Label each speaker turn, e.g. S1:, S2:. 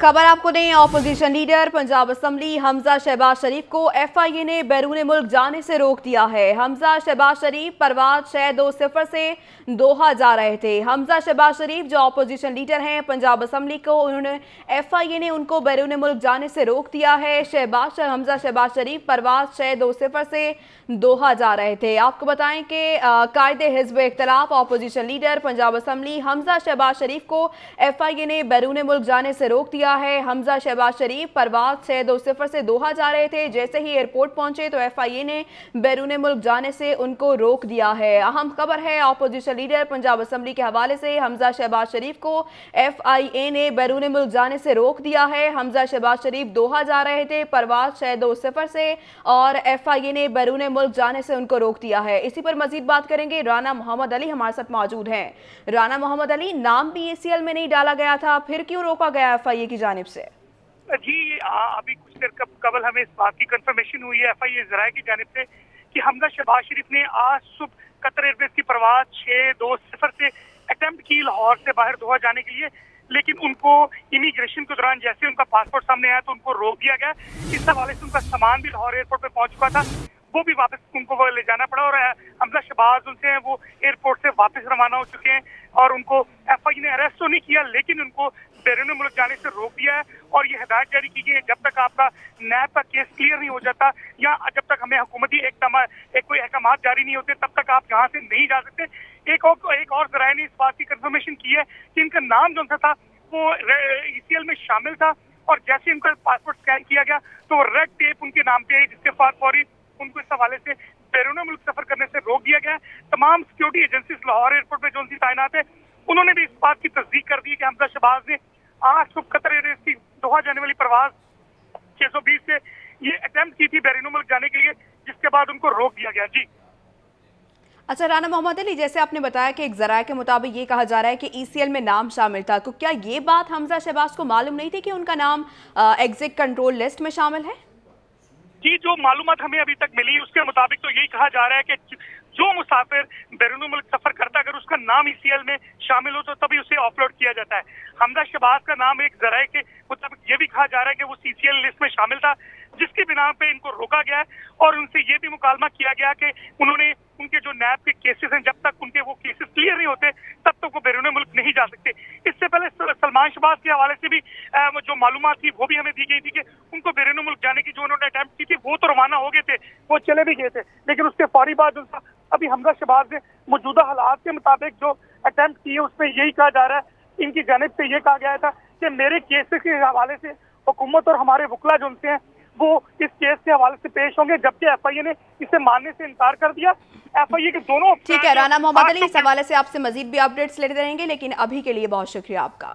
S1: خبر آپ کو دیں opposition leader Punjab assembly Hamza Shahbaz Sharif کو ایف آئی اے نے بیرون ملک جانے سے روک دیا ہے۔ حمزہ شہباز شریف پرواز چھ دو صفر سے دوہا جا رہے تھے۔ حمزہ شہباز شریف جو اپوزیشن لیڈر ہیں پنجاب اسمبلی کو انہوں نے ایف آئی اے نے ان کو بیرون ملک جانے سے روک دیا ہے۔ شہباز حمزہ شہباز شریف پرواز چھ دو صفر سے دوہا جا رہے تھے۔ آپ کو بتائیں کہ قائد حزب اختلاف opposition leader Punjab assembly Hamza Shahbaz Sharif کو ایف آئی اے نے بیرون ملک جانے سے روک دیا ہے؟ حمزہ شہباز شریف پرواز سے دو سفر سے دوہا جا رہے تھے۔ جیسے ہی ائرپورٹ پہنچے تو ایف آئی اے نے بیرون ملک جانے سے ان کو روک دیا ہے۔ اہم خبر ہے، اپوزیشن لیڈر پنجاب اسمبلی کے حوالے سے حمزہ شہباز شریف کو ایف آئی اے نے بیرون ملک جانے سے روک دیا ہے۔ حمزہ شہباز شریف دوہا جا رہے تھے پرواز سے دو سفر سے اور ایف آئی اے نے بیرون ملک جانے سے ان کو روک دیا ہے۔ اسی پر مزید بات کریں گے۔ رانا محمد علی ہمارے ساتھ موجود ہیں۔ رانا محمد علی، نام بھی اے سی ایل میں نہیں ڈالا گیا تھا، پھر کیوں روکا گیا ایف آئی اے کی جانب سے۔
S2: جی ابھی کچھ دیر قبل ہمیں اس بات کی کنفرمیشن ہوئی ہے ایف آئی اے ذرائع کی جانب سے کہ حمزہ شہباز شریف نے آج صبح قطر ایئرویز کی پرواز چھ دو صفر سے اٹمپٹ کی لاہور سے باہر دوہا جانے کے لیے، لیکن ان کو امیگریشن کے دوران جیسے ان کا پاسپورٹ سامنے آیا تو ان کو روک دیا گیا۔ اس حوالے سے ان کا سامان بھی لاہور ایئرپورٹ پہ پہنچ چکا تھا۔ وہ بھی واپس ان کو لے جانا پڑا اور حملہ شباز ان سے وہ ایئرپورٹ سے واپس روانہ ہو چکے ہیں اور ان کو ایف آئی نے اریسٹ تو نہیں کیا لیکن ان کو بیرون ملک جانے سے روک دیا ہے اور یہ ہدایت جاری کی گئی ہے۔ جب تک آپ کا نیب کا کیس کلیئر نہیں ہو جاتا یا جب تک ہمیں حکومتی ایک کوئی احکامات جاری نہیں ہوتے، تب تک آپ یہاں سے نہیں جا سکتے۔ ایک اور ایک اور ذرائع نے اس بات کی کنفرمیشن کی ہے کہ ان کا نام جو تھا، وہ ای سی ایل میں شامل تھا اور جیسے ان کا پاسپورٹ سکین کیا گیا تو ریڈ ٹیپ ان کے نام پہ جس کے بعد فوری ان کو اس حوالے سے بیرون ملک سفر کرنے سے روک دیا گیا ہے۔ تمام سیکیورٹی ایجنسیز لاہور ایئرپورٹ پہ جو ان کی تعینات ہے انہوں نے بھی اس بات کی تصدیق کر دی کہ حمزہ شہباز نے آج صبح قطر ایئرز کی دوہا جانے والی پرواز چھ سو بیس سے یہ اٹمپٹ کی تھی بیرون ملک جانے کے لیے، جس کے بعد ان کو روک دیا گیا۔ جی۔
S1: اچھا رانا محمد علی، جیسے آپ نے بتایا کہ ایک ذرائع کے مطابق یہ کہا جا رہا ہے کہ ای سی ایل میں نام شامل تھا، تو کیا یہ بات حمزہ شہباز کو معلوم نہیں تھی کہ ان کا نام ایگزٹ کنٹرول لسٹ میں شامل ہے؟
S2: کی جو معلومات ہمیں ابھی تک ملی، اس کے مطابق تو یہی کہا جا رہا ہے کہ جو مسافر بیرون ملک سفر کرتا ہے، اگر اس کا نام ای سی ایل میں شامل ہو تو تبھی اسے آف لوڈ کیا جاتا ہے۔ حمدہ شباز کا نام ایک ذرائع کے مطابق یہ بھی کہا جا رہا ہے کہ وہ سی سی ایل لسٹ میں شامل تھا، جس کی بنا پہ ان کو روکا گیا ہے اور ان سے یہ بھی مکالمہ کیا گیا کہ انہوں نے ان کے جو نیب کے کیسز ہیں، جب تک ان کے وہ کیسز کلیئر نہیں ہوتے، تب تک وہ بیرون ملک نہیں جا سکتے۔ اس سے پہلے سلمان شباز کے حوالے سے بھی جو معلومات تھی، وہ بھی ہمیں دی گئی تھی کہ ان کو بیرون ملک جانے کی جو انہوں نے اٹمپٹ کی تھی، وہ تو روانہ ہو گئے تھے، وہ چلے بھی گئے تھے۔ لیکن اس کے فوری بعد ان ابھی حمزہ شباز نے موجودہ حالات کے مطابق جو اٹمپٹ کیے اس میں یہی کہا جا رہا ہے۔ ان کی جانب سے یہ کہا گیا تھا کہ میرے کیسز کے حوالے سے حکومت اور ہمارے وکلا جو ان سے ہیں وہ اس کیس کے حوالے سے پیش ہوں گے؟ جبکہ ایف آئی اے نے اسے ماننے سے انکار کر دیا۔ ایف آئی اے کے دونوں ٹھیک ہے رانا محمد علی اس
S1: حوالے سے آپ سے مزید بھی اپڈیٹس لیتے رہیں گے لیکن ابھی کے لیے بہت شکریہ آپ کا۔